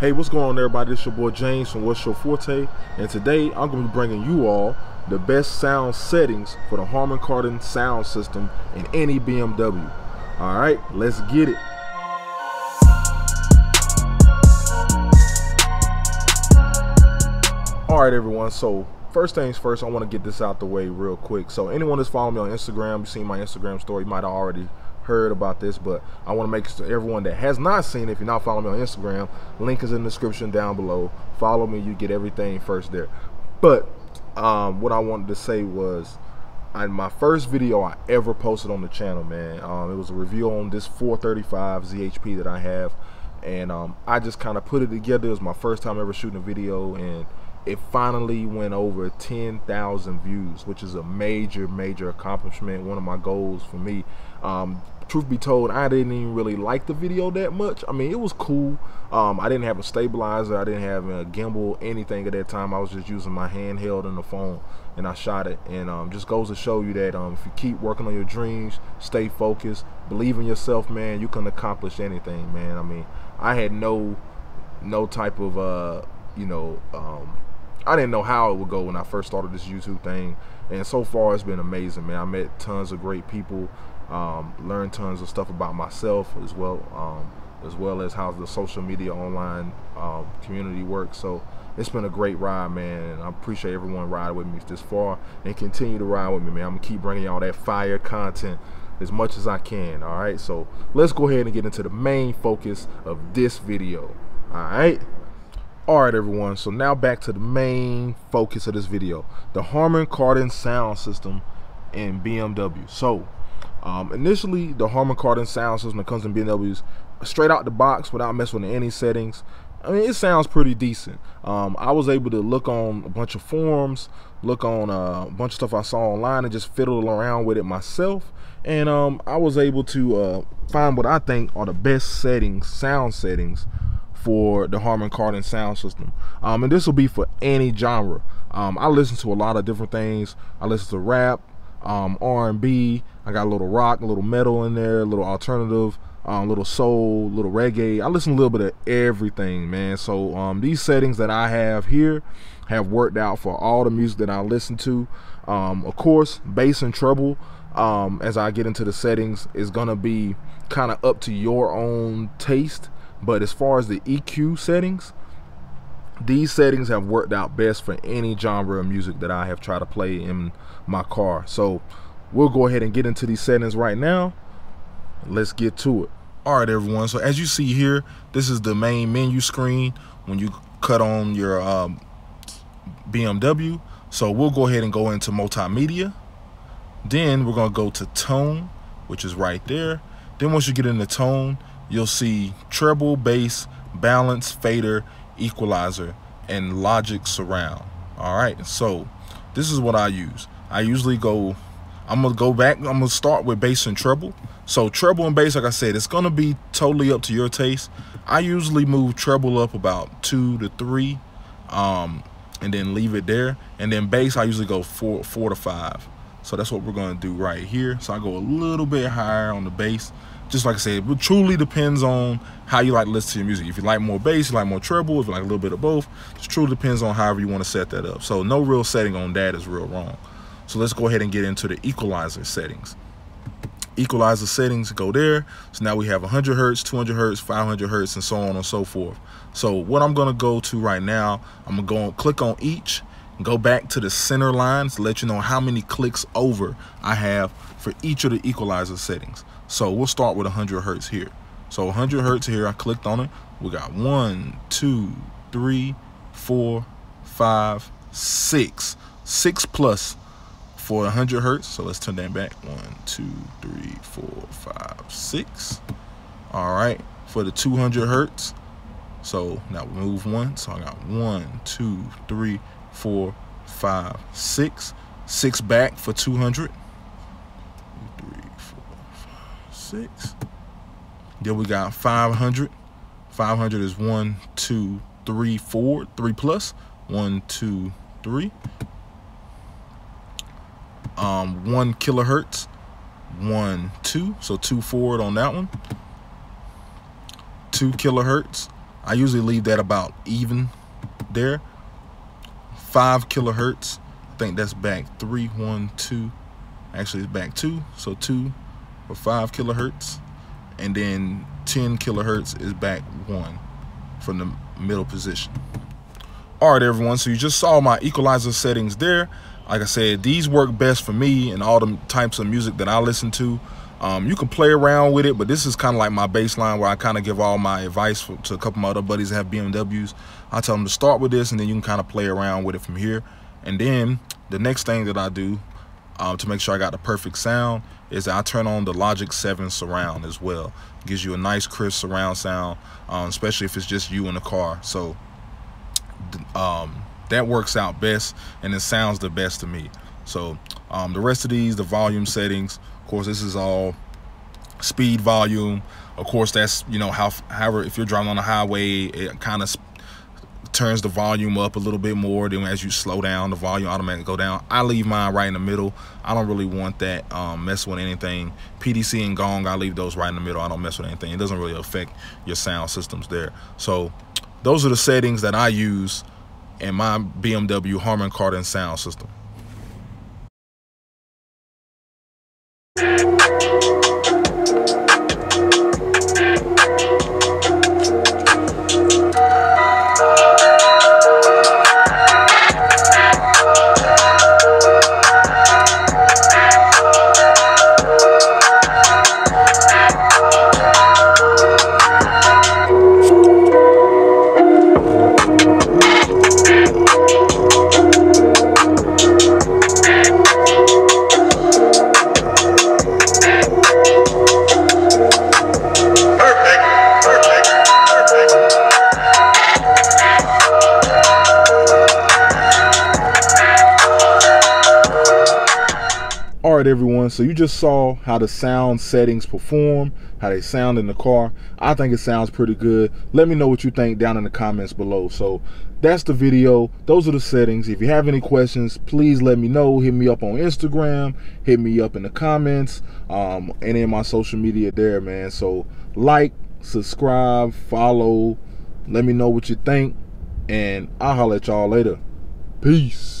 Hey, what's going on, everybody? It's your boy James from What's Your Forte, and today I'm going to be bringing you all the best sound settings for the Harman Kardon sound system in any BMW. All right, let's get it. All right, everyone. So first things first, I want to get this out the way real quick. So anyone that's following me on Instagram, you've seen my Instagram story, you might have already heard about this, but I want to make sure everyone that has not seen it, if you're not following me on Instagram, link is in the description down below. Follow me, you get everything first there. But um, what I wanted to say was, in my first video I ever posted on the channel, man, um, it was a review on this 435 ZHP that I have, and um, I just kind of put it together. It was my first time ever shooting a video, and it finally went over 10,000 views, which is a major, major accomplishment. One of my goals for me. Um, truth be told, I didn't even really like the video that much. I mean, it was cool. Um, I didn't have a stabilizer. I didn't have a gimbal, anything at that time. I was just using my handheld and the phone, and I shot it. And um, just goes to show you that um, if you keep working on your dreams, stay focused, believe in yourself, man, you can accomplish anything, man. I mean, I had no, no type of, uh, you know, um, I didn't know how it would go when I first started this YouTube thing, and so far it's been amazing, man. I met tons of great people, um, learned tons of stuff about myself as well, um, as well as how the social media online um, community works. So it's been a great ride, man. And I appreciate everyone riding with me this far and continue to ride with me, man. I'm gonna keep bringing y'all that fire content as much as I can. All right, so let's go ahead and get into the main focus of this video. All right. Alright everyone, so now back to the main focus of this video. The Harman Kardon sound system in BMW. So, um, initially the Harman Kardon sound system that comes in BMWs, straight out the box without messing with any settings, I mean, it sounds pretty decent. Um, I was able to look on a bunch of forums, look on uh, a bunch of stuff I saw online and just fiddle around with it myself. And um, I was able to uh, find what I think are the best settings, sound settings for the Harman Kardon sound system. Um, and this will be for any genre. Um, I listen to a lot of different things. I listen to rap, um, R&B. I got a little rock, a little metal in there, a little alternative, um, a little soul, a little reggae. I listen a little bit of everything, man. So um, these settings that I have here have worked out for all the music that I listen to. Um, of course, bass and treble, as I get into the settings, is going to be kind of up to your own taste. But as far as the EQ settings, these settings have worked out best for any genre of music that I have tried to play in my car. So we'll go ahead and get into these settings right now. Let's get to it. All right, everyone. So as you see here, this is the main menu screen when you cut on your um, BMW. So we'll go ahead and go into multimedia. Then we're going to go to tone, which is right there. Then once you get into tone, you'll see treble, bass, balance, fader, equalizer, and logic surround. All right, so this is what I use. I usually go, I'm gonna go back, I'm gonna start with bass and treble. So treble and bass, like I said, it's gonna be totally up to your taste. I usually move treble up about two to three, um, and then leave it there. And then bass, I usually go four, four to five. So that's what we're gonna do right here. So I go a little bit higher on the bass just like I said, it truly depends on how you like to listen to your music. If you like more bass, you like more treble, if you like a little bit of both, it truly depends on however you want to set that up. So no real setting on that is real wrong. So let's go ahead and get into the equalizer settings. Equalizer settings, go there. So now we have 100 hertz, 200 hertz, 500 hertz, and so on and so forth. So what I'm gonna go to right now, I'm gonna go and click on each, go back to the center lines to let you know how many clicks over I have for each of the equalizer settings. So we'll start with 100 hertz here. So 100 hertz here, I clicked on it. We got one, two, three, four, five, six. Six plus for 100 hertz. So let's turn that back. One, two, three, four, five, six. All right, for the 200 hertz. So now we move one. So I got one, two, three, four, five, six. Six back for 200. six. Then we got 500. 500 is one, two, three, four, three plus. One, two, three. Um, one kilohertz. One, two. So two forward on that one. Two kilohertz. I usually leave that about even there. Five kilohertz. I think that's back three, one, two. Actually, it's back two. So two or five kilohertz. And then 10 kilohertz is back one from the middle position. All right, everyone. So you just saw my equalizer settings there. Like I said, these work best for me and all the types of music that I listen to. Um, you can play around with it, but this is kind of like my baseline where I kind of give all my advice for, to a couple of my other buddies that have BMWs. I tell them to start with this, and then you can kind of play around with it from here. And then the next thing that I do um, to make sure I got the perfect sound is I turn on the Logic 7 surround as well. It gives you a nice crisp surround sound, um, especially if it's just you in the car. So um, that works out best and it sounds the best to me. So um, the rest of these, the volume settings, of course, this is all speed volume. Of course, that's, you know, how, however, if you're driving on the highway, it kind of turns the volume up a little bit more. Then as you slow down, the volume automatically go down. I leave mine right in the middle. I don't really want that um, mess with anything. PDC and gong, I leave those right in the middle. I don't mess with anything. It doesn't really affect your sound systems there. So those are the settings that I use in my BMW Harman Kardon sound system. All right everyone. So you just saw how the sound settings perform how they sound in the car. I think it sounds pretty good. Let me know what you think down in the comments below. So that's the video. Those are the settings. If you have any questions please let me know. Hit me up on instagram. Hit me up in the comments um and in my social media there man. So like subscribe follow. Let me know what you think and i'll holler at y'all later. Peace